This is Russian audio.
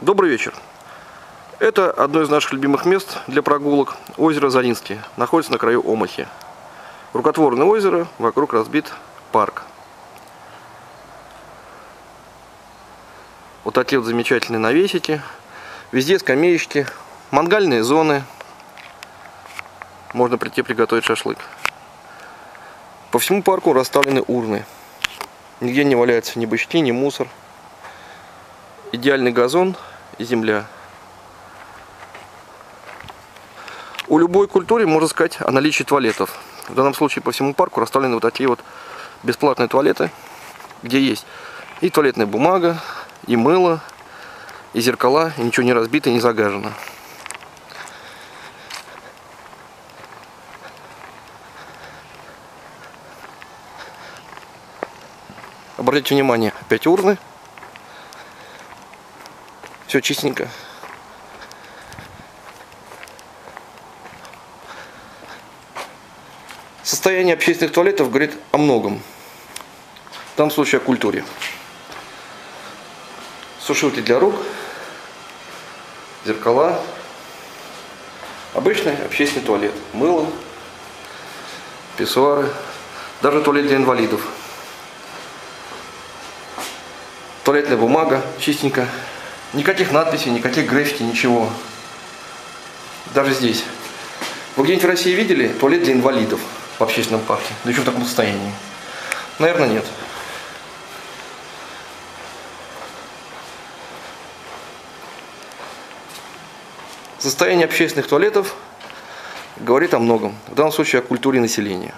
Добрый вечер. Это одно из наших любимых мест для прогулок. Озеро Заринский. Находится на краю Омахи. Рукотворное озеро, вокруг разбит парк. Вот такие вот замечательные навесики. Везде скамеечки, мангальные зоны. Можно прийти приготовить шашлык. По всему парку расставлены урны. Нигде не валяются ни бычки, ни мусор. Идеальный газон земля. У любой культуры можно сказать о наличии туалетов. В данном случае по всему парку расставлены вот такие вот бесплатные туалеты, где есть и туалетная бумага, и мыло, и зеркала, и ничего не разбито, не загажено. Обратите внимание, опять урны. Все чистенько. Состояние общественных туалетов говорит о многом. В данном случае о культуре. Сушилки для рук, зеркала, обычный общественный туалет, мыло, писсуары, даже туалет для инвалидов. Туалетная бумага, чистенько. Никаких надписей, никаких граффити, ничего. Даже здесь. Вы где-нибудь в России видели туалет для инвалидов в общественном парке? Да еще в таком состоянии. Наверное, нет. Состояние общественных туалетов говорит о многом. В данном случае о культуре населения.